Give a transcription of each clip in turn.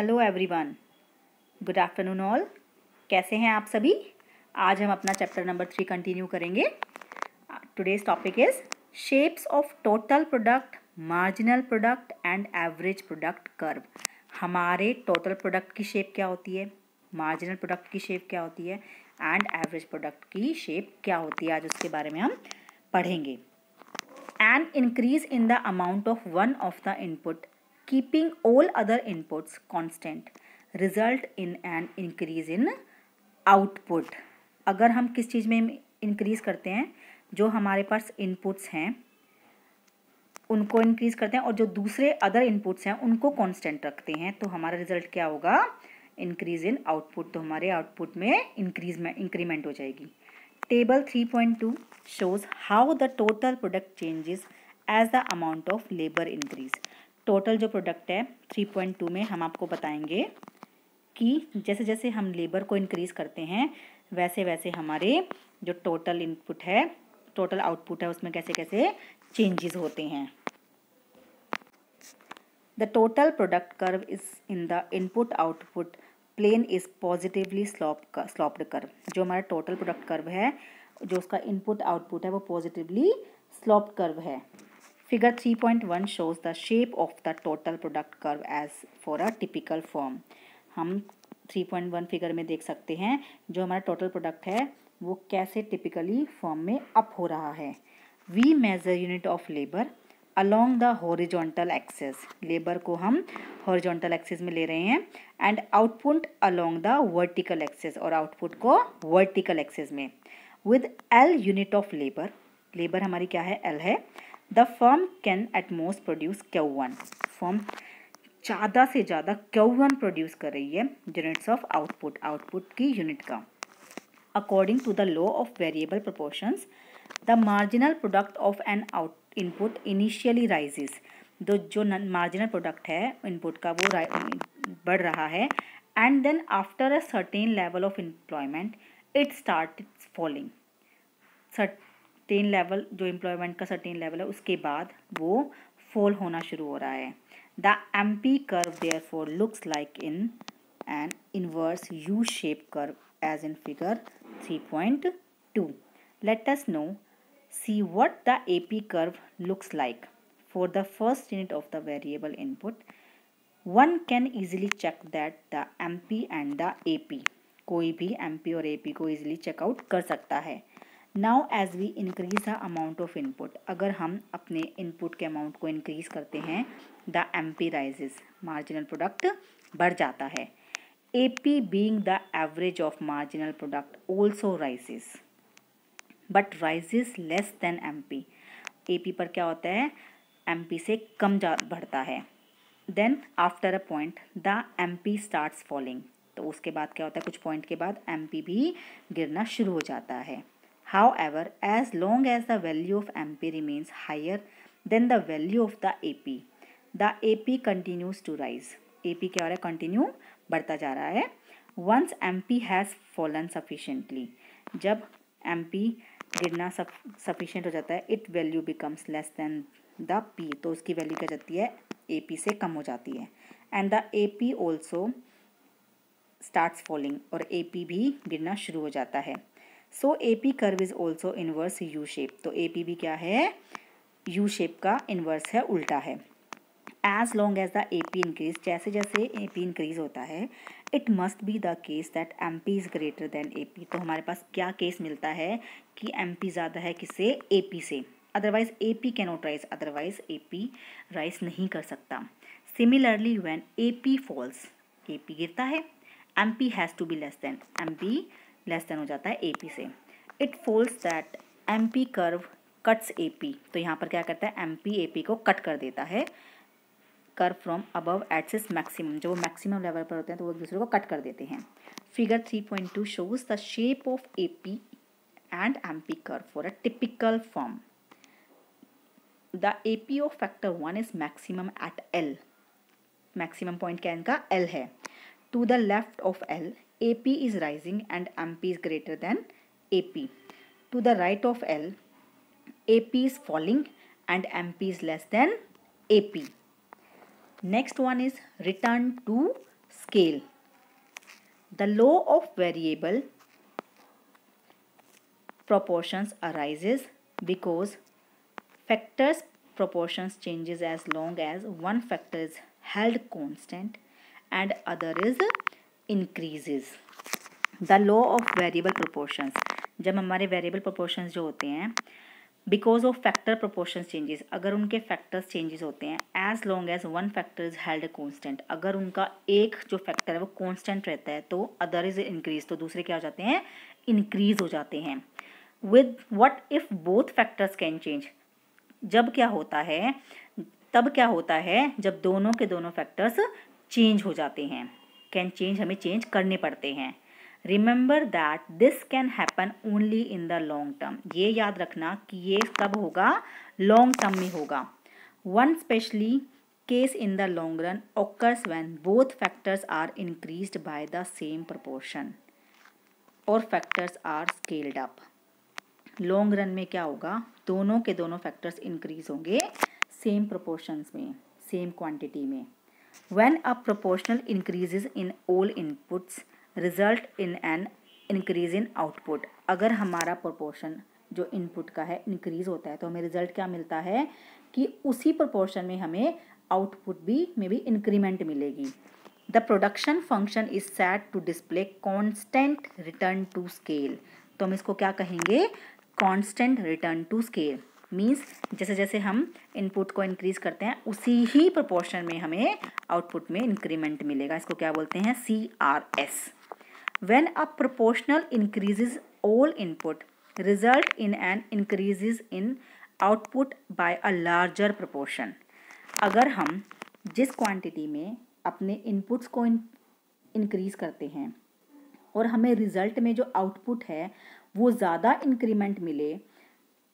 Hello everyone, good afternoon all. कैसे हैं आप सभी? आज हम अपना चैप्टर नंबर थ्री कंटिन्यू करेंगे। Today's topic is shapes of total product marginal product and average product curve हमारे टोटल प्रोडक्ट की शेप क्या होती है? मार्जिनल प्रोडक्ट की शेप क्या होती है? एंड एवरेज प्रोडक्ट की शेप क्या होती है? आज उसके बारे में हम पढ़ेंगे। And increase in the amount of one of the input keeping all other inputs constant, result in an increase in output. अगर हम किस चीज़ में इंक्रीज़ करते हैं, जो हमारे पास इनपुट्स हैं, उनको इंक्रीज़ करते हैं और जो दूसरे अदर इनपुट्स हैं, उनको कांस्टेंट रखते हैं तो हमारा रिज़ल्ट क्या होगा? इंक्रीज इन आउटपुट तो हमारे आउटपुट में इंक्रीज में इंक्रीमेंट हो जाएगी। Table three point two shows how the total product changes as the amount of labour increase total जो प्रोडक्ट है थ्री पॉइंट टू में हम आपको बताएँगे कि जैसे जैसे हम लेबर को इंक्रीज़ करते हैं वैसे वैसे हमारे जो टोटल इनपुट है टोटल आउटपुट है, उसमें कैसे कैसे चेंजेस होते हैं। The total product curve is in the input output plane is positively slope sloped curve जो हमारा टोटल प्रोडक्ट कर्व है, जो उसका इनपुट आउटपुट है, वो पॉजिटिवली स्लॉप्ड कर्व है। Figure 3.1 shows the shape of the total product curve as for a typical form. हम 3.1 figure में देख सकते हैं, जो हमारा टोटल प्रोडक्ट है, वो कैसे टिपिकली फॉर्म में अप हो रहा है। We measure unit of labour along the horizontal axis labour को हम हॉरिजॉन्टल एक्सेस में ले रहे हैं and output along the vertical axis और आउटपुट को वर्टिकल एक्सेस में। With L unit of labour labour हमारी क्या है? एल है। The firm can at most produce q one firm ज़्यादा से ज़्यादा क्यू वन प्रोड्यूस कर रही है यूनिट्स ऑफ़ आउटपुट आउटपुट की यूनिट का according to the law of variable proportions the marginal product of an out input initially rises दो जो मार्जिनल प्रोडक्ट है इनपुट का वो बढ़ रहा है and then after a certain level of employment it start falling certain level जो employment का सर्टेन लेवल है, उसके बाद वो फॉल होना शुरू हो रहा है। The M P curve therefore looks like in an inverse U shape curve as in figure three point two let us now see what the A P curve looks like for the first unit of the variable input one can easily check that the M P and the A P कोई भी M P और A P को easily checkout कर सकता है। Now as we increase the amount of input अगर हम अपने इनपुट के अमाउंट को इंक्रीज करते हैं the M P rises marginal product बढ़ जाता है। A P being the average of marginal product also rises but rises less than M P A P पर क्या होता है? एम पी से कम जा, बढ़ता है। Then after a point the M P start falling तो उसके बाद क्या होता है? कुछ पॉइंट के बाद एम पी भी गिरना शुरू हो जाता है। However, as long as the value of MP remains higher than the value of the AP, the AP continues to rise. AP क्या हो रहा है? बढ़ता जा रहा है। Once M P has fallen sufficiently जब एम पी गिरना सफिशेंट हो जाता है it value becomes less than the P तो जाती है? ए पी से कम हो जाती है। And the A P also starts falling और ए पी भी गिरना शुरू हो जाता है। So A P curve is also inverse U shape तो ए पी भी क्या है? यू शेप का इनवर्स है, उल्टा है. As long as the A P increase जैसे जैसे ए पी इंक्रीज होता है it must be the case that M P is greater than A P तो हमारे पास क्या केस मिलता है कि एम पी ज़्यादा है किससे ए पी से. Otherwise A P cannot rise otherwise A P rise नहीं कर सकता. Similarly when A P falls A P गिरता है. M P has to be less than M P less than हो जाता है ए पी से। It follows that M P curve cuts A P तो यहाँ पर क्या करता है? एम पी ए पी को कट कर देता है। कर्व फ्रॉम अबव एट्स इस मैक्सिमम जो मैक्सिमम लेवल पर होते हैं तो वो एक दूसरे को कट कर देते हैं। Figure three point two shows the shape of A P and M P curve for a typical form the A P of factor one is maximum at L maximum point क्या इनका? L है। To the left of L AP is rising and MP is greater than AP. To the right of L, AP is falling and MP is less than AP. Next one is return to scale. The law of variable proportions arises because factors proportions changes as long as one factor is held constant and other is increases. The law of variable proportions. जब हमारे variable proportions जो होते हैं because of factor proportion changes अगर उनके factors changes होते हैं as long as one factor is held constant अगर उनका एक जो फैक्टर है वो कॉन्स्टेंट रहता है तो अदर इज़ इंक्रीज तो दूसरे क्या हो जाते हैं? इंक्रीज हो जाते हैं। With what if both factors can change जब क्या होता है, तब क्या होता है, जब दोनों के दोनों फैक्टर्स चेंज हो जाते हैं। कैन चेंज हमें चेंज करने पड़ते हैं। Remember that this can happen only in the long term ये याद रखना कि ये कब होगा? लॉन्ग टर्म में होगा। One specially case in the long run occurs when both factors are increase by the same proportion और factors are scaled up long run में क्या होगा? दोनों के दोनों फैक्टर्स इंक्रीज होंगे सेम प्रोपोर्शंस में सेम क्वांटिटी में। When a proportional increases in all inputs, result in an increase in output. अगर हमारा proportion जो इनपुट का है इंक्रीज होता है तो हमें रिज़ल्ट क्या मिलता है? कि उसी प्रोपोर्शन में हमें आउटपुट भी, में भी इंक्रीमेंट मिलेगी। The production function is set to display constant return to scale तो हम इसको क्या कहेंगे? Constant return to scale means जैसे जैसे हम इनपुट को इंक्रीज करते हैं, उसी ही प्रोपोर्शन में हमें आउटपुट में इंक्रीमेंट मिलेगा। इसको क्या बोलते हैं? C R S when a proportional increases all input result in an increases in output by a larger proportion अगर हम जिस क्वांटिटी में अपने इनपुट्स को इंक्रीज करते हैं, और हमें रिज़ल्ट में जो आउटपुट है, वो ज़्यादा इंक्रीमेंट मिले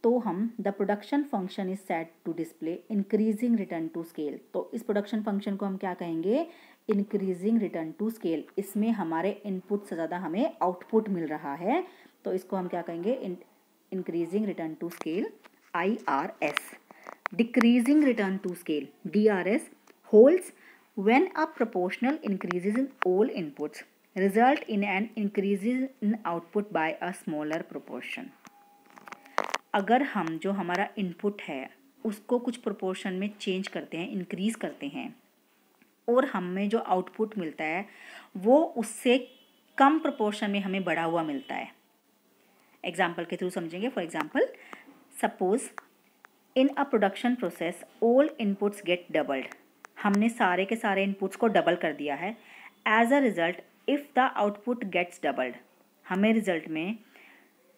तो हम the production function is set to display increasing return to scale तो इस प्रोडक्शन फ़ंक्शन को हम क्या कहेंगे? इंक्रीजिंग रिटर्न टू स्केल इसमें हमारे इनपुट से ज़्यादा हमें आउटपुट मिल रहा है। तो इसको हम क्या कहेंगे? Increasing return to scale I R S decreasing return to scale D R S holds when a proportional increases in all inputs, result in an increase in output by a smaller proportion. अगर हम जो हमारा input है, उसको कुछ proportion में change करते हैं इंक्रीज करते हैं, और हमें जो आउटपुट मिलता है, वो उससे कम प्रोपोर्शन में हमें बढ़ा हुआ मिलता है। एग्ज़ाम्पल के थ्रू समझेंगे। For example suppose in a production process all inputs get doubled हमने सारे के सारे इनपुट्स को डबल कर दिया है। As a result if the output gets doubled हमें रिज़ल्ट में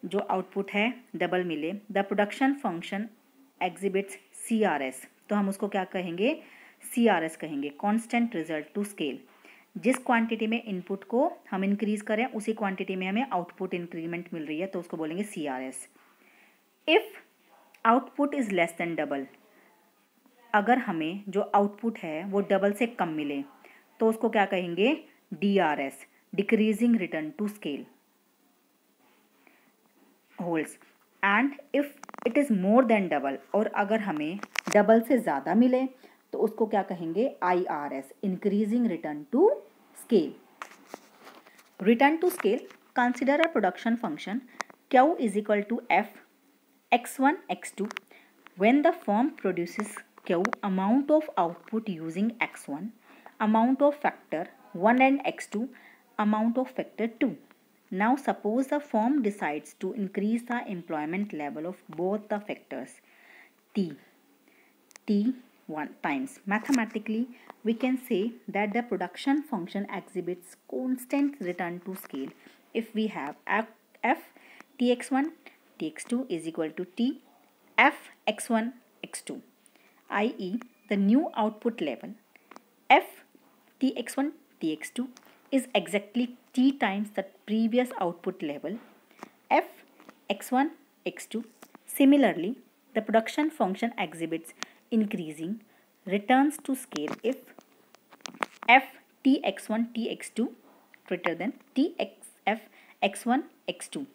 जो आउटपुट है डबल मिले। The production function exhibits C R S तो हम उसको क्या कहेंगे? सी आर एस कहेंगे। कॉन्स्टेंट रिज़ल्ट टू स्केल जिस क्वांटिटी में इनपुट को हम इंक्रीज करें, उसी क्वांटिटी में हमें आउटपुट इंक्रीमेंट मिल रही है तो उसको बोलेंगे C R S if output is less than double अगर हमें जो आउटपुट है, वो डबल से कम मिले तो उसको क्या कहेंगे? D R S decreasing return to scale holds and if it is more than double और अगर हमें डबल से ज़्यादा मिले तो उसको क्या कहेंगे? I R S increasing return to scale return to scale consider a production function Q is equal to F X one X two when the firm produces q, amount of output using x1 amount of factor 1 and x2 amount of factor 2 now suppose the firm decides to increase the employment level of both the factors. T. T1 times. Mathematically we can say that the production function exhibits constant return to scale. If we have f, f tx1 tx2 is equal to t f x1 x2 i.e. the new output level. F tx1 tx2 is exactly t times the previous output level f x1 x2 similarly the production function exhibits increasing returns to scale if f tx1 tx2 greater than txf x1 x2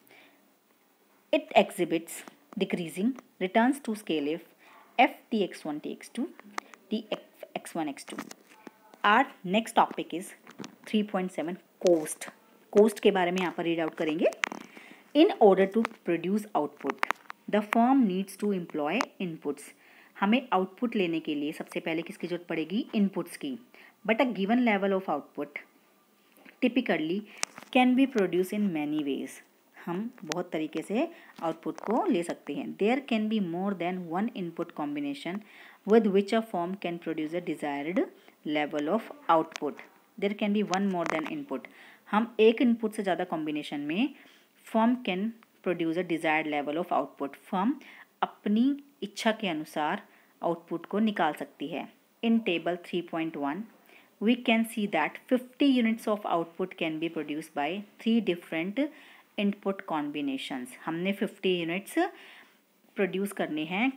it exhibits decreasing returns to scale if f tx1 tx2 tx1 x2 topic is three point seven cost cost के बारे में यहाँ पर read out करेंगे। In order to produce output the firm needs to employ inputs हमें output लेने के लिए सबसे पहले किसकी ज़रूरत पड़ेगी? इनपुट्स की। But a given level of output typically can be produce in many ways हम बहुत तरीके से आउटपुट को ले सकते हैं। There can be more than one input combination with which a form can produce a desired level of output there can be one more than input हम एक इनपुट से ज़्यादा कॉम्बिनेशन में form can produce a desired level of output form अपनी इच्छा के अनुसार output को निकाल सकती है. In table 3.1 we can see that 50 units of output can be produced by three different input combinations. हमने 50 units प्रोड्यूस करने हैं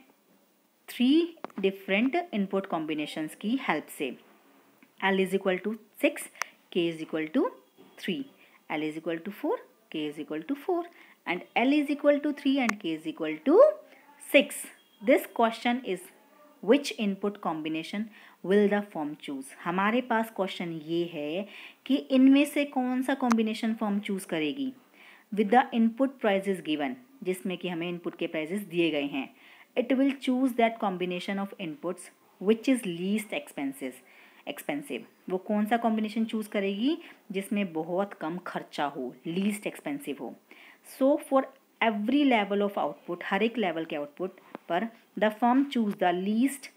थ्री डिफरेंट इनपुट कॉम्बिनेशंस की हेल्प से। L is equal to six K is equal to three L is equal to four K is equal to four and L is equal to 3 and K is equal to 6. This question is, which input combination will the firm choose? हमारे पास question ये है कि इनमें से कौन सा combination form choose करेगी? With the input prices given जिसमें कि हमें इनपुट के प्राइजेस दिए गए हैं। It will choose that combination of inputs which is least expensive expensive वो कौन सा कॉम्बिनेशन चूज़ करेगी? जिसमें बहुत कम खर्चा हो लीस्ट एक्सपेंसिव हो। So for every level of output हर एक लेवल के आउटपुट पर the firm choose the least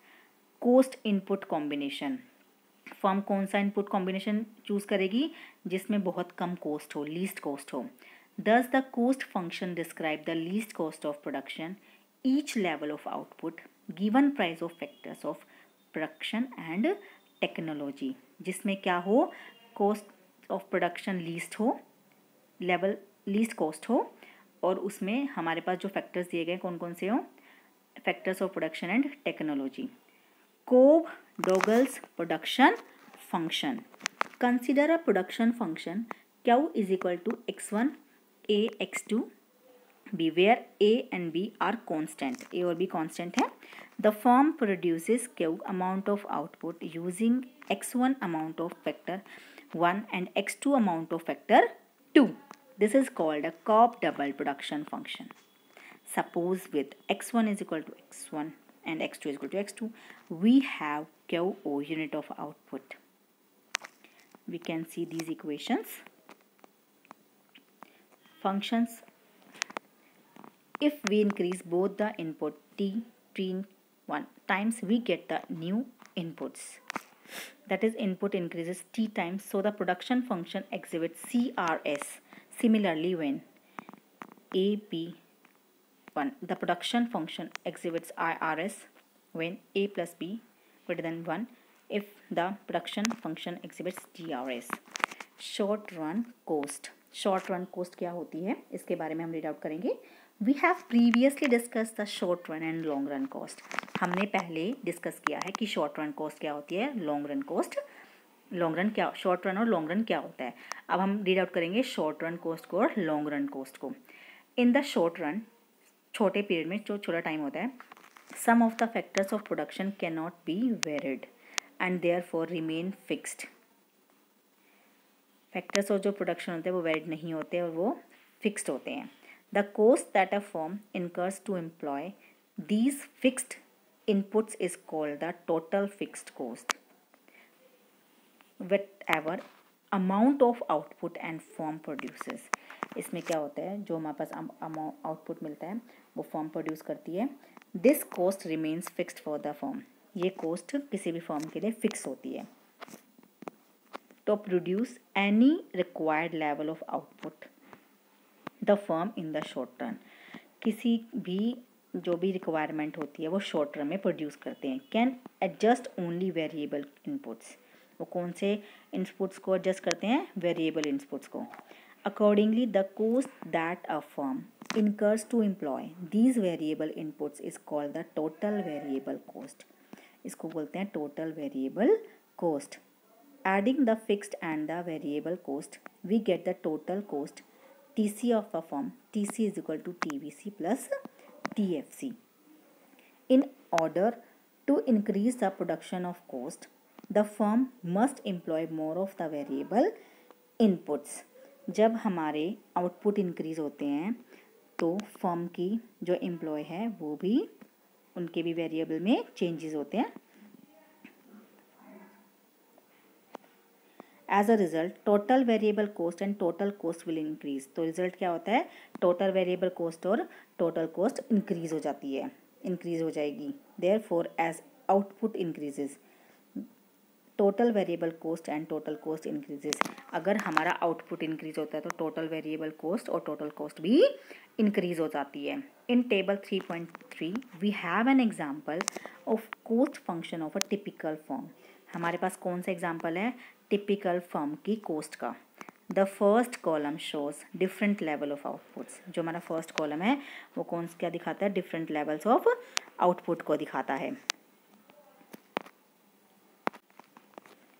cost input combination firm कौन सा इनपुट कॉम्बिनेशन चूज़ करेगी? जिसमें बहुत कम कॉस्ट हो लीस्ट कॉस्ट हो। Thus the cost function describe the least cost of production each level of output given price of factors of production and technology जिसमें क्या हो? कॉस्ट ऑफ़ प्रोडक्शन लीस्ट हो लेवल लीस्ट कॉस्ट हो, और उसमें हमारे पास जो फैक्टर्स दिए गए कौन कौन से हों? Factors of production and technology Cobb Douglas production function consider a production function Q is equal to X one A X two B where A and B are constant A और B constant है the form produces Q amount of output using X one amount of factor one and X two amount of factor two This is called a Cobb double production function. Suppose with x1 is equal to x1 and x2 is equal to x2, we have QO unit of output. We can see these equations. Functions. If we increase both the input t, t 1 times, we get the new inputs. That is input increases t times. So the production function exhibits CRS Similarly, when AP1, the production function exhibits IRS when A plus B greater than 1 if the production function exhibits TRS. Short run cost. Short run cost क्या होती है इसके बारे में हम read out करेंगे we have previously discuss the short run and long run cost हमने पहले डिस्कस किया है कि शॉर्ट रन कॉस्ट क्या होती है long run cost long run क्या शॉर्ट रन और लॉन्ग रन क्या होता है। अब हम रीड आउट करेंगे शॉर्ट रन कोस्ट को और लॉन्ग रन कोस्ट को। इन द शॉर्ट रन छोटे पीरियड में जो छोटा टाइम होता है some of the factors of production can not be varied and therefore remain fixed factors और जो प्रोडक्शन होते हैं वो वेरिड नहीं होते और वो फिक्स्ड होते हैं। The cost that a form incurs to employ these fixed inputs is called the total fixed cost whatever amount of output and firm produces. इसमें क्या होता है? जो हमारे पास आउटपुट मिलता है, वो फॉर्म प्रोड्यूस करती है। This cost remains fixed for the form ये कॉस्ट किसी भी फॉर्म के लिए फिक्स होती है। To produce any required level of output the firm in the short run. किसी भी जो भी रिक्वायरमेंट होती है, वो शॉर्ट टर्म में प्रोड्यूस करते हैं। Can adjust only variable inputs वो कौन से इनपुट्स को एडजस्ट करते हैं? वेरिएबल इनपुट्स को। Accordingly the cost that a firm incurs to employ these variable inputs is called the total variable cost इसको बोलते हैं total variable cost adding the fixed and the variable cost we get the total cost T C of a firm T C is equal to T V C plus T F C in order to increase the production of cost the firm must employ more of the variable inputs जब हमारे output increase होते हैं तो firm की जो employ है, वो भी उनके भी वेरिएबल में चेंजेस होते हैं। As a result total variable cost and total cost will increase तो रिज़ल्ट क्या होता है? टोटल वेरिएबल कॉस्ट और टोटल कॉस्ट इंक्रीज हो जाती है। इंक्रीज हो जाएगी। Therefore as output increases total variable cost and total cost increases अगर हमारा आउटपुट इंक्रीज होता है तो टोटल वेरिएबल कॉस्ट और टोटल कॉस्ट भी इंक्रीज हो जाती है। In table three point three we have an example of cost function of a typical form हमारे पास कौन सा एग्ज़ाम्पल है? टिपिकल फर्म की कोस्ट का the first column shows different level of outputs जो हमारा फ़र्स्ट कॉलम है, वो कौन क्या दिखाता है? डिफरेंट लेवल्स ऑफ़ आउटपुट को दिखाता है।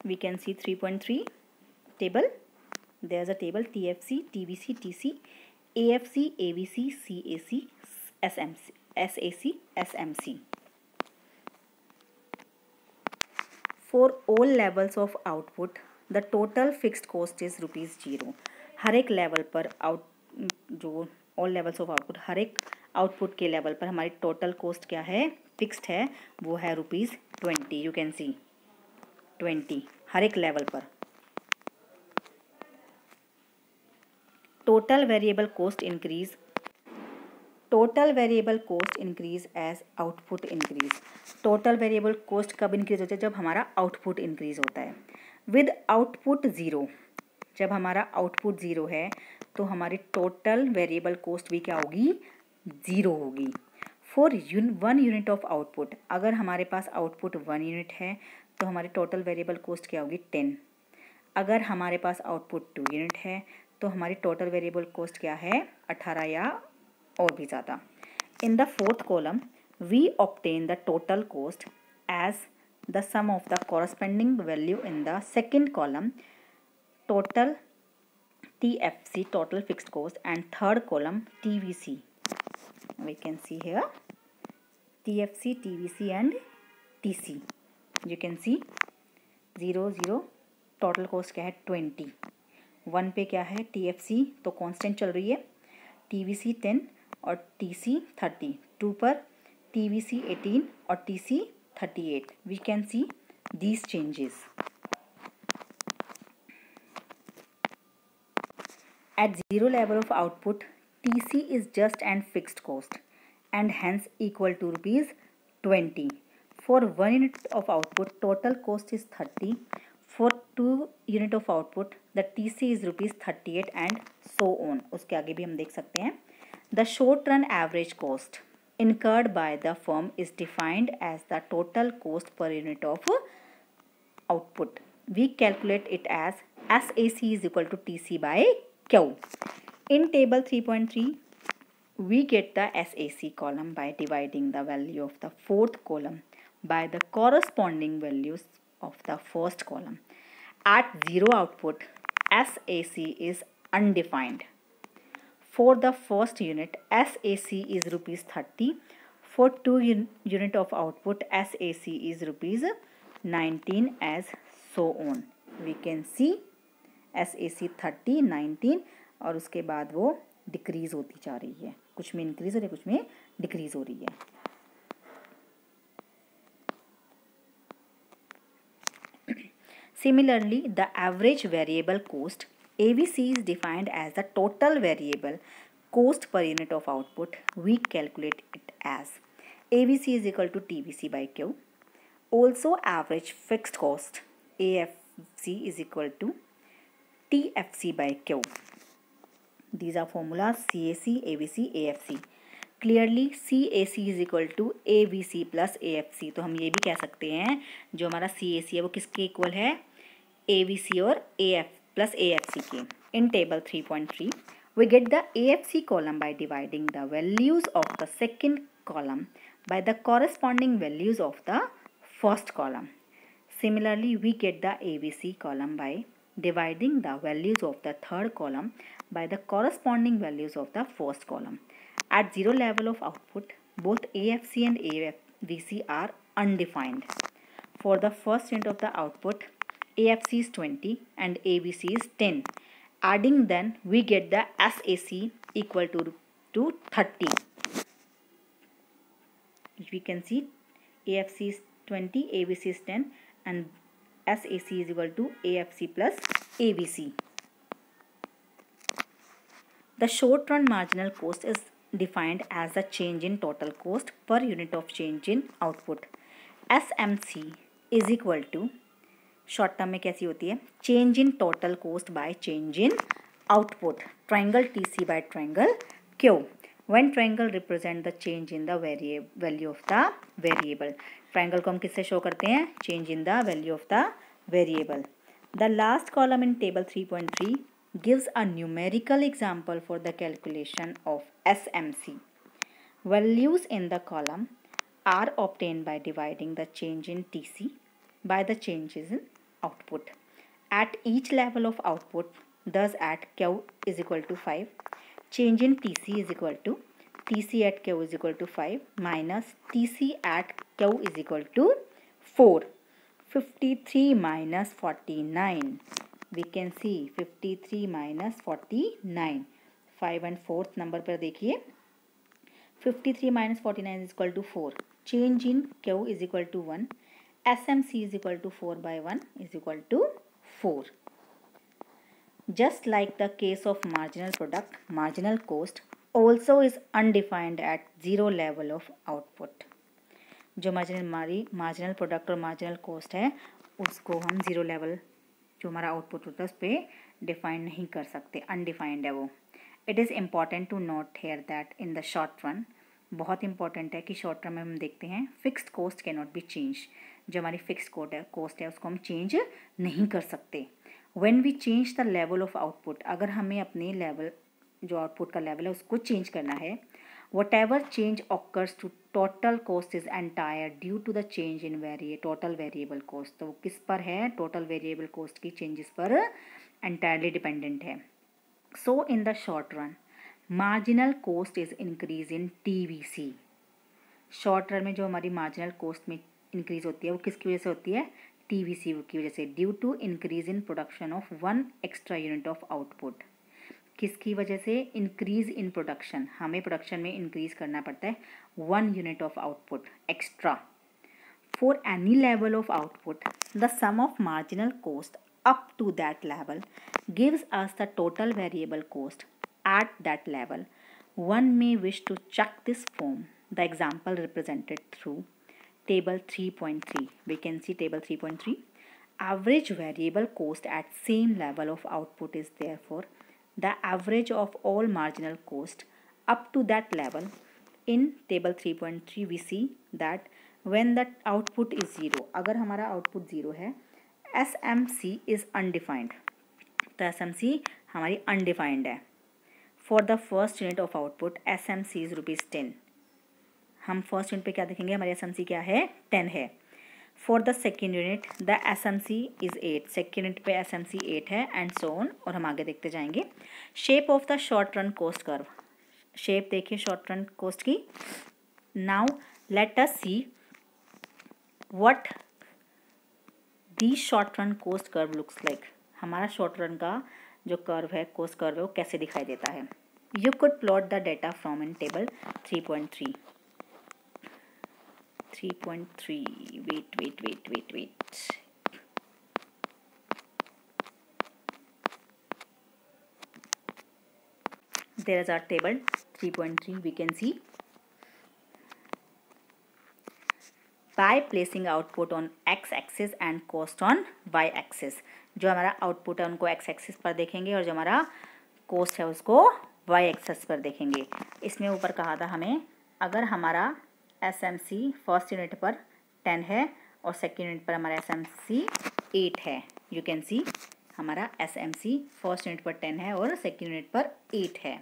We can see three point three table there is a table T F C T V C T C A F C A V C C A C S M C S A C S M C for all levels of output the total fixed cost is rupees zero हर एक level पर out जो all levels of output हर एक output के level पर हमारी total cost क्या है? फिक्स्ड है, वो है rupees twenty you can see twenty हर एक लेवल पर. Total variable cost increase total variable cost increase as output increase total variable cost कब इंक्रीज होता है? जब हमारा आउटपुट इंक्रीज होता है। विद आउटपुट ज़ीरो जब हमारा आउटपुट ज़ीरो है तो हमारी टोटल वेरिएबल कॉस्ट भी क्या होगी? ज़ीरो होगी। फॉर यून वन यूनिट ऑफ़ आउटपुट अगर हमारे पास आउटपुट वन यूनिट है तो हमारी टोटल वेरिएबल कॉस्ट क्या होगी? टेन अगर हमारे पास आउटपुट टू यूनिट है तो हमारी टोटल वेरिएबल कॉस्ट क्या है? अठारह या और भी ज़्यादा। In the fourth column we obtain the total cost as the sum of the corresponding value in the second column total T F C total fixed cost and third column T V C we can see here T F C T V C and T C you can see zero zero total cost क्या है? Twenty one पे क्या है? T F C तो constant चल रही है। T V C ten और टी सी थर्टी टू पर टी वी सी एटीन और T C thirty eight we can see these changes at zero level of output T C is just and fixed cost and hence equal to rupees twenty for one unit of output total cost is thirty for two unit of output the T C is rupees thirty eight and so on उसके आगे भी हम देख सकते हैं। The short run average cost incurred by the firm is defined as the total cost per unit of uh, output. We calculate it as SAC is equal to TC by Q. In table 3.3, we get the SAC column by dividing the value of the fourth column by the corresponding values of the first column. At zero output, SAC is undefined. For the first unit, SAC is rupees 30. For two un unit of output, SAC is rupees 19 as so on. We can see SAC 30, 19 और उसके बाद वो decrease होती जा रही है कुछ में इंक्रीज हो रही है कुछ में डिक्रीज हो रही है Similarly, the average variable cost AVC is defined as the total variable cost per unit of output. We calculate it as AVC is equal to TVC by Q. Also average fixed cost AFC is equal to TFC by Q. These are formulas CAC, AVC, AFC. Clearly C A C is equal to A V C plus A F C तो हम ये भी कह सकते हैं जो हमारा सी A सी है वो किसके इक्वल है ए वी सी और A F plus AFC In table 3.3, we get the AFC column by dividing the values of the second column by the corresponding values of the first column. Similarly, we get the AVC column by dividing the values of the third column by the corresponding values of the first column. At zero level of output, both AFC and AVC are undefined. for the first unit of the output AFC is 20 and ABC is 10 adding then we get the SAC equal to to 30 we can see AFC is 20 ABC is 10 and SAC is equal to AFC plus ABC the short run marginal cost is defined as the change in total cost per unit of change in output. SMC is equal to short term में कैसी होती है? Change in total cost by change in output triangle T C by triangle Q when triangle represent the change in the vari value of the variable triangle को हम किससे show करते हैं? Change in the value of the variable the last column in table three point three gives a numerical example for the calculation of S M C values in the column are obtain by dividing the change in T C by the changes in output. At each level of output, thus at Q is equal to 5, change in TC is equal to TC at Q is equal to 5 minus TC at Q is equal to 4. 53 minus 49. We can see 53 minus 49. 5 and 4th number पर देखिए 53 minus 49 is equal to 4. Change in Q is equal to 1. SMC is equal to 4 by 1 is equal to 4. Just like the case of marginal product, marginal cost also is undefined at zero level of output. जो marginal हमारी marginal product और marginal cost है उसको हम zero level जो हमारा output होता है उस पर डिफाइन नहीं कर सकते अनडिफाइंड है वो it is important to note here that in the short run बहुत इंपॉर्टेंट है कि शॉर्ट टर्म में हम देखते हैं fixed cost can not be change जो हमारी फिक्स कोड है कॉस्ट है, उसको हम चेंज नहीं कर सकते। When we change the level of output अगर हमें अपने लेवल जो आउटपुट का लेवल है, उसको चेंज करना है whatever change occurs to total cost is entire due to the change in vari total variable cost तो वो किस पर है? टोटल वेरिएबल कॉस्ट की चेंजेस पर एंटायरली डिपेंडेंट है। So in the short run marginal cost is increase in T V C short run में जो हमारी मार्जिनल कॉस्ट में इंक्रीज होती है, वो किसकी वजह से होती है? टी की वजह से due to increase in production of one extra unit of output किसकी वजह से? इंक्रीज इन प्रोडक्शन हमें प्रोडक्शन में इंक्रीज करना पड़ता है one unit of output extra for any level of output the sum of marginal cost up to that level gives us the total variable cost at that level one may wish to check this form the example represented through table 3.3 we can see table 3.3 average variable cost at same level of output is therefore the average of all marginal cost up to that level in table 3.3 we see that when the output is zero अगर हमारा output zero है SMC is undefined तो SMC हमारी undefined है for the first unit of output SMC is rupees 10 हम first unit पे क्या देखेंगे? हमारी एसएमसी क्या है? टेन है। For the second unit the S M C is eight second unit पे एस एम सी एट है एंड सोन और हम आगे देखते जाएँगे। Shape of the short run cost curve shape देखिए शॉर्ट रन कोस्ट की। Now let us see what the short run cost curve looks like हमारा शॉर्ट रन का जो कर्व है कोस्ट कर्व है, वो कैसे दिखाई देता है? You could plot the data from in table three point three 3.3 wait wait wait wait wait there is our table 3.3 we can see by placing output on x axis and cost on y axis जो हमारा output है उनको x axis पर देखेंगे और जो हमारा cost है उसको y एक्सिस पर देखेंगे इसमें ऊपर कहा था हमें अगर हमारा S M C first unit पर टेन है और सेकेंड यूनिट पर हमारा एस एम सी एट है। यू कैन सी हमारा S M C first unit पर टेन है और सेकेंड यूनिट पर एट है।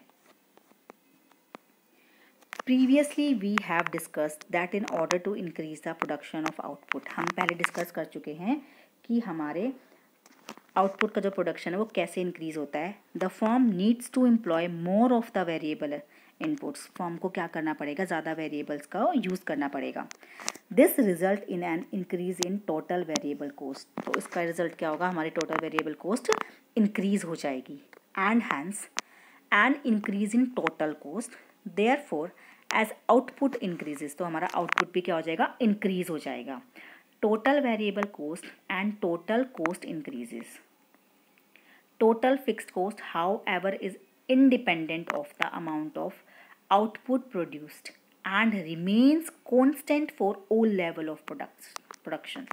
Previously we have discussed that in order to increase the production of output हम पहले डिस्कस कर चुके हैं कि हमारे आउटपुट का जो प्रोडक्शन है वो कैसे इंक्रीज होता है। The firm needs to employ more of the variable inputs firm को क्या करना पड़ेगा? ज़्यादा वेरिएबल्स का यूज़ करना पड़ेगा। This result in an increase in total variable cost तो इसका रिज़ल्ट क्या होगा? हमारी टोटल वेरिएबल कोस्ट इंक्रीज हो जाएगी। And hence an increase in total cost therefore as output increases तो हमारा आउटपुट भी क्या हो जाएगा? इंक्रीज हो जाएगा। Total variable cost and total cost increases total fixed however is independent of the amount of output produced and remains constant for all level of products production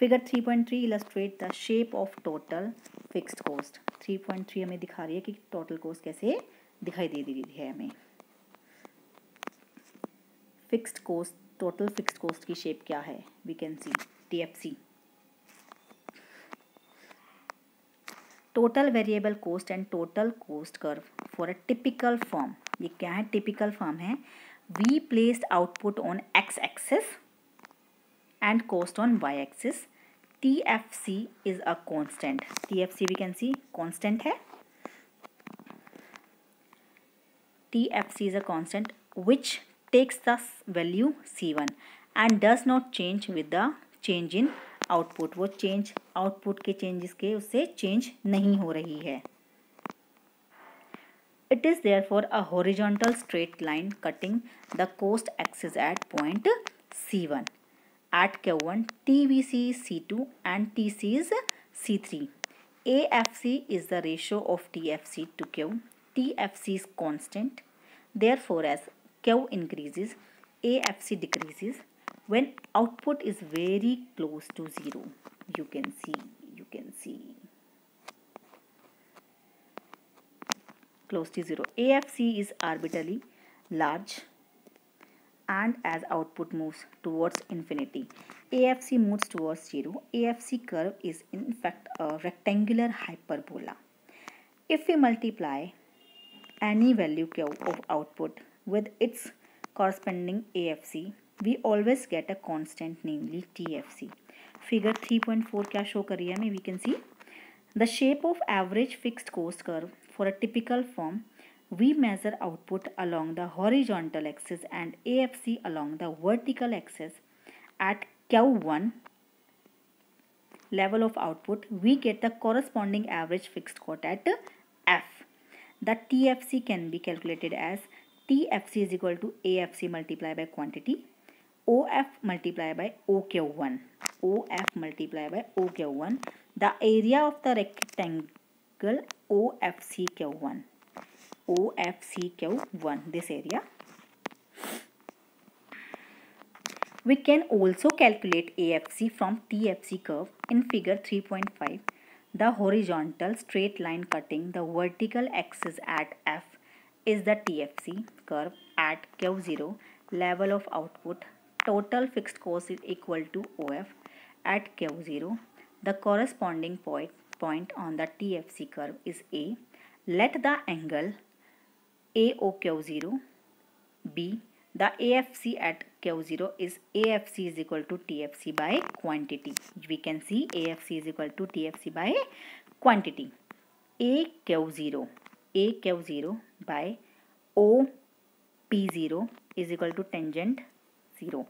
figure 3.3 illustrate the shape of total fixed cost 3.3 हमें दिखा रही है कि total cost कैसे दिखाई दे रही है हमें fixed cost total fixed cost की shape क्या है we can see TFC total variable cost and total cost curve for a typical firm ये क्या है? टिपिकल फॉर्म है। We placed output on X axis and cost on Y axis T F C is a constant T F C we can see constant है। T F C is a constant which takes the value C one and does not change with the change in output वो change output के changes के उससे change नहीं हो रही है। It is therefore a horizontal straight line cutting the coast axis at point C1. At K1, TVC is C2 and TC is C3. AFC is the ratio of TFC to Q. TFC is constant. Therefore, as Q increases, AFC decreases when output is very close to 0. You can see. close to zero afc is arbitrarily large and as output moves towards infinity afc moves towards zero afc curve is in fact a rectangular hyperbola if we multiply any value q of output with its corresponding afc we always get a constant namely TFC. Figure 3.4 क्या show कर रही है हमें we can see the shape of average fixed cost curve for a typical form, we measure output along the horizontal axis and AFC along the vertical axis at Q1 level of output we get the corresponding average fixed cost at F. The TFC can be calculated as TFC is equal to AFC multiplied by quantity OF multiplied by OQ1. OF multiplied by OQ1. The area of the rectangle OFCQ1. OFCQ1. This area. We can also calculate AFC from TFC curve in figure 3.5. The horizontal straight line cutting the vertical axis at F is the TFC curve at Q0 level of output total fixed cost is equal to OF at Q0. The corresponding point, point on the TFC curve is A. Let the angle AOQ0 be the AFC at Q0 is AFC is equal to TFC by quantity. We can see AFC is equal to TFC by quantity. AQ0 AQ0 by OP0 is equal to tangent 0.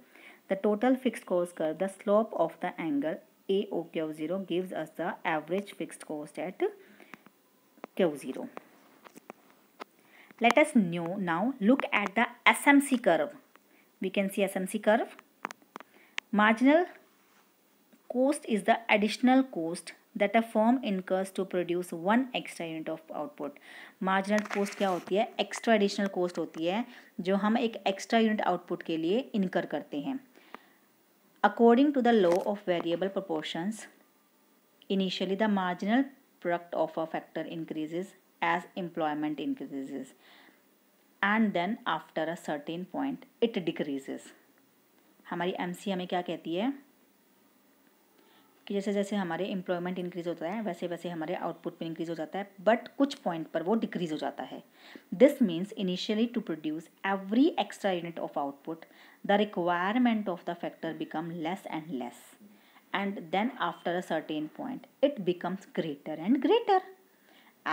The total fixed cost curve, the slope of the angle AOQ0 gives us the average fixed cost at Q0. Let us know now look at the SMC curve. We can see SMC curve. Marginal cost is the additional cost that a firm incurs to produce one extra unit of output. Marginal cost क्या होती है Extra additional cost होती है जो हम एक extra unit output के लिए incur करते हैं According to the law of variable proportions, initially the marginal product of a factor increases as employment increases and then after a certain point it decreases. हमारी एम हमें क्या कहती है कि जैसे जैसे हमारे एम्प्लॉयमेंट इंक्रीज होता है, वैसे वैसे हमारे आउटपुट भी इंक्रीज हो जाता है बट कुछ पॉइंट पर वो डिक्रीज हो जाता है this means initially to produce every extra unit of output the requirement of the factor become less and less and then after a certain point it becomes greater and greater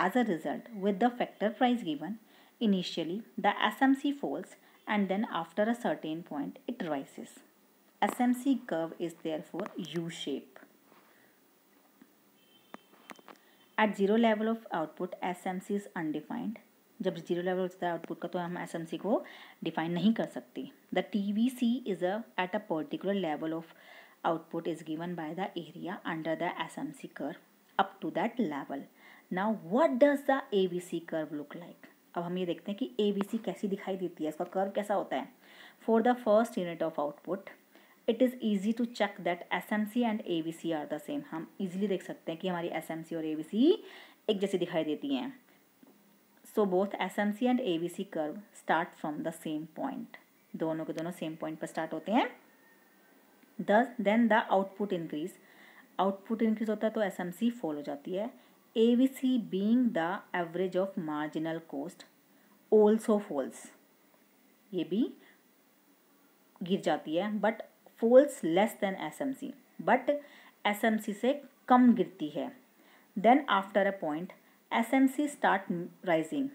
as a result with the factor price given initially the S M C initially the SMC falls and then after a certain point, it rises. SMC curve is therefore U shape. At zero level of output S M C is undefined जब zero level होता है output का तो हम S M C को define नहीं कर सकते। The T V C is a at a particular level of output is given by the area under the S M C curve up to that level now what does the A B C curve look like अब हम ये देखते हैं कि A B C कैसी दिखाई देती है, इसका कर्व कैसा होता है। For the first unit of output it is easy to check that S M C and A B C are the same हम इजीली देख सकते हैं कि हमारी एस एम सी और ए बी सी एक जैसी दिखाई देती हैं। So both S M C and A B C curve start from the same point दोनों के दोनों सेम पॉइंट पर स्टार्ट होते हैं। दस then the output increase output increase होता है तो एस एम सी फॉल हो जाती है। A V C being the average of marginal cost also falls ये भी गिर जाती है but falls less than SMC but SMC से कम गिरती है। Then after a point S M C start rising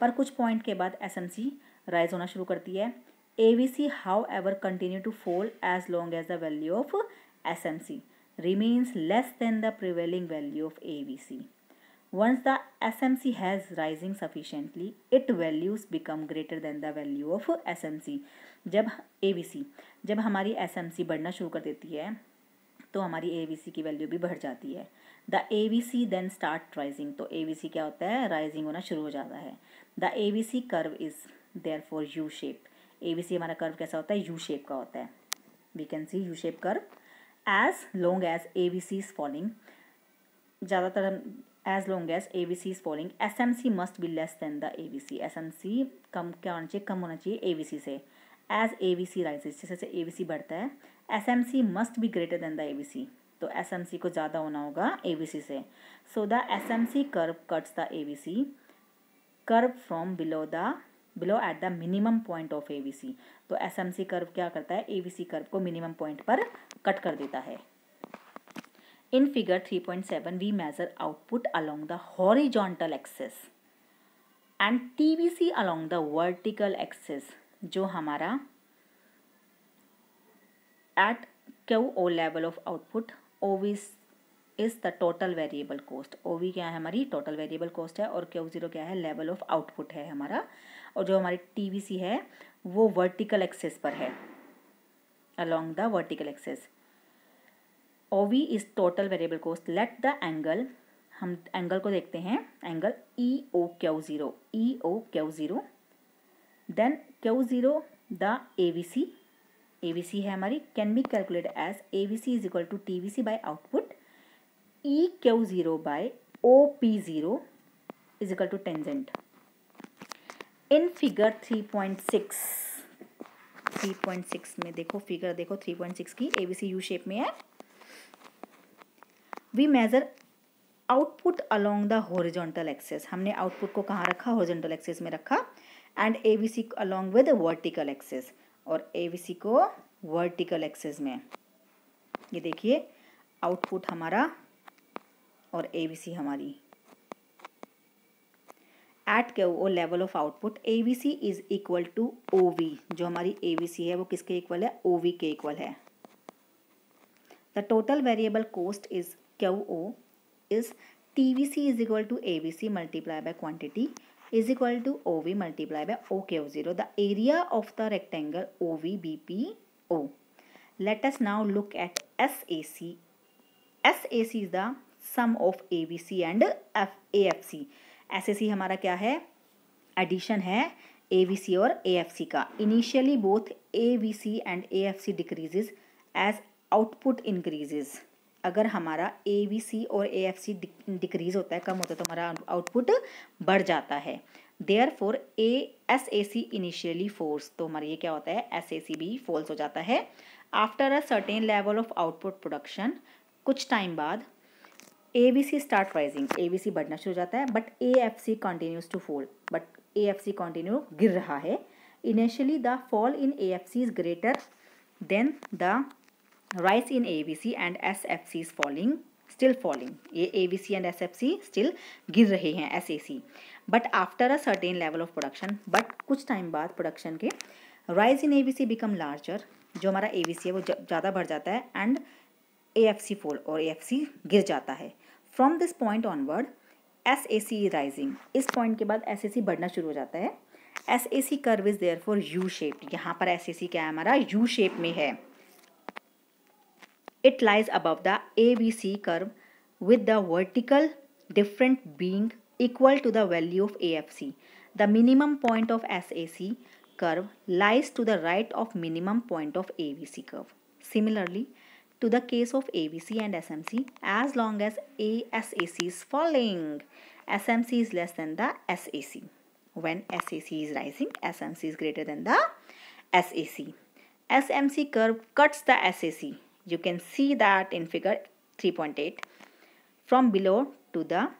पर कुछ पॉइंट के बाद एस एम सी राइज होना शुरू करती है। A V C however continue to fall as long as the value of S M C remains less than the prevailing value of A V C Once the SMC has rising sufficiently, its values become greater than the value of SMC. जब AVC जब हमारी SMC बढ़ना शुरू कर देती है तो हमारी AVC की वैल्यू भी बढ़ जाती है। The A V C then start rising तो ए वी सी क्या होता है? राइजिंग होना शुरू हो जाता है। The A V C curve is therefore U shape A B C हमारा कर्व कैसा होता है? यू शेप का होता है। We can see U shape curve as long as A B C is falling ज़्यादातर हम as long as A B C is falling S M C must be less than the A B C S M C कम क्या होना चाहिए कम होना चाहिए ए B C से as A B C rises जैसे ए बी सी बढ़ता है S M C must be greater than the A B C तो एस एम सी को ज़्यादा होना होगा ए बी सी से so the S M C curve cuts the A B C curve from below the below at the minimum point of A तो S M C curve क्या करता है A curve को minimum point पर cut कर देता है in figure 3.7 we measure output along the horizontal axis and TVC along the vertical axis जो हमारा O level of output Ovis is the total variable cost O V क्या है हमारी? टोटल वेरिएबल कॉस्ट है और क्यू ज़ीरो क्या है? Level of output है हमारा। और जो हमारी टी है, वो वर्टिकल एक्सेस पर है। Along the vertical axis O V is total variable cost. Let the angle, हम एंगल को देखते हैं। Angle E O Q zero E O Q zero then Q zero the A V C A V C है हमारी। Can be calculate as A V C is equal to T V C by output E Q zero by O P zero is equal to tangent in figure three point six three point six में देखो figure देखो three point six की A B C U shape में है। We measure output along the horizontal axis हमने output को कहाँ रखा? हॉरिजॉन्टल एक्सेस में रखा। And A B C along with vertical axis और ए बी सी को वर्टिकल एक्सेस में। ये देखिए आउटपुट हमारा और ए बी सी हमारी। At K O level of output A V C is equal to O V जो हमारी ए वी सी है, वो किसके इक्वल है? ओ वी के इक्वल है। The total variable cost is Q O is T V C is equal to A V C multiply by quantity is equal to O V multiply by O K zero. The area of the rectangle O V B P O. Let now look at S A let us now look at SAC. SAC is the sum of ABC and F C S A C हमारा क्या है? Addition है A V C और A F C का। Initially both A V C and A F C decreases as output increases अगर हमारा ए V C और A F C decrease होता है, कम होता है तो हमारा आउटपुट बढ़ जाता है। Therefore A S A C initially falls तो हमारा ये क्या होता है? एस ए सी भी फॉल्स हो जाता है। After a certain level of output production कुछ टाइम बाद A B C start rising A B C बढ़ना शुरू हो जाता है but A F C continues to fall but A F C continue गिर रहा है। Initially the fall in A F C is greater than the C and S F C is falling still falling ये S F C still गिर रहे हैं C but after a certain level of production but कुछ time बाद production के A V C become larger जो हमारा सी है वो ज़्यादा बढ़ जाता है एफ़ सी फोल और सी गिर जाता है. Point onward S A C rising इस पॉइंट के बाद सी बढ़ना शुरू हो जाता है. S A C curve is therefore U shape यहाँ पर एस ए सी क्या है हमारा? यू शेप में है. It lies above the ABC curve with the vertical different being equal to the value of AFC. The minimum point of SAC curve lies to the right of minimum point of ABC curve. Similarly, to the case of ABC and SMC, as long as ASAC is falling, SMC is less than the SAC. When SAC is rising, SMC is greater than the SAC. SMC curve cuts the SAC you can see that in figure 3.8 from below to the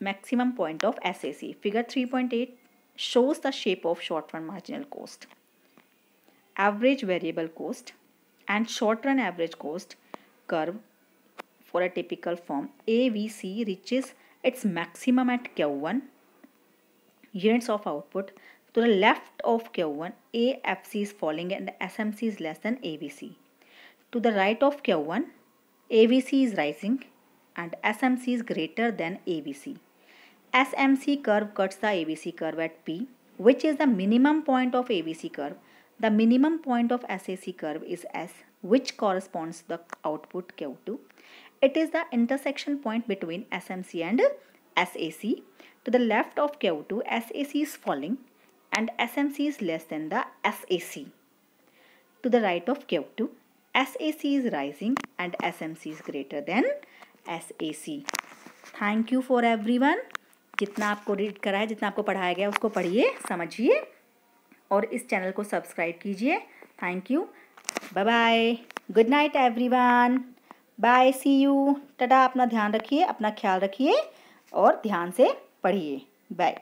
maximum point of SAC. Figure 3.8 shows the shape of short run marginal cost. Average variable cost and short run average cost curve for a typical firm AVC reaches its maximum at Q1 units of output to the left of Q1 AFC is falling and SMC is less than AVC to the right of Q1 AVC is rising and SMC is greater than AVC SMC curve cuts the AVC curve at P which is the minimum point of AVC curve the minimum point of SAC curve is S which corresponds to the output Q2. It is the intersection point between SMC and SAC. To the left of Q2, SAC is falling and SMC is less than the SAC. To the right of Q2, SAC is rising and SMC is greater than SAC. Thank you for everyone. जितना आपको read करा है, जितना आपको पढ़ाया गया उसको पढ़िए, समझिए और इस चैनल को सब्सक्राइब कीजिए. Thank you bye bye good night everyone bye see you tata अपना ध्यान रखिए, अपना ख्याल रखिए और ध्यान से पढ़िए. बाय